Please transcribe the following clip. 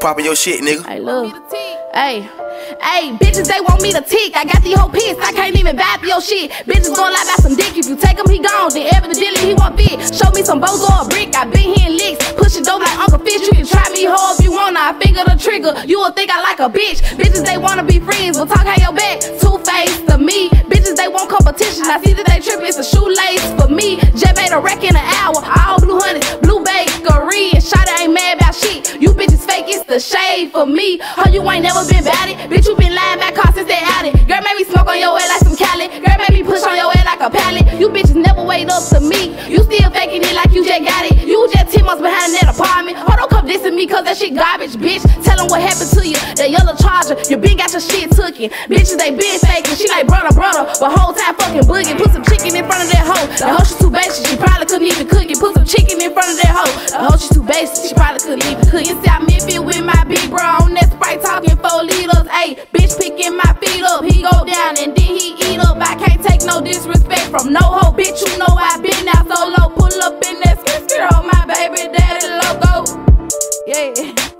popping your shit, nigga. Hey, look. Hey. Hey, bitches, they want me to tick. I got the whole piss, I can't even for your shit. Bitches gon' lie about some dick. If you take him, he gone. Then evidently he want fit. Show me some bozo or brick. I been here in licks. Push it dope like Uncle Fish. You can try me hoe if you wanna. I finger the trigger. You will think I like a bitch. Bitches, they wanna be friends. We'll talk how your back. Two face to me. Bitches, they want competition. I see that they trippin'. It's a shoelace for me. J made a wreck in an the shade for me. How you ain't never been bad it. Bitch, you been lying back car since they it. Girl, make me smoke on your head like some Cali. Girl, make me push on your head like a pallet. You bitches never wait up to me. You still faking it like you just got it. You just 10 months behind that apartment. Oh, don't come dissing me cause that shit garbage, bitch. Tell them what happened to you. That yellow charger, you been got your shit tookin'. Bitches, they been faking. She like brother, brother. But whole time fucking boogie. Put some chicken in front of that hoe. That hoe she too basic. She probably couldn't even cook it. Put some chicken in front of that hoe. Hoe she too basic. She probably couldn't even cook it. See, I'm it with my big bro on that sprite talking four liters. Ayy, bitch picking my feet up. He go down and then he eat up. I can't take no disrespect from no hoe, bitch. You know I been out solo. Pull up in that skirt, on oh, my baby daddy logo. Yeah.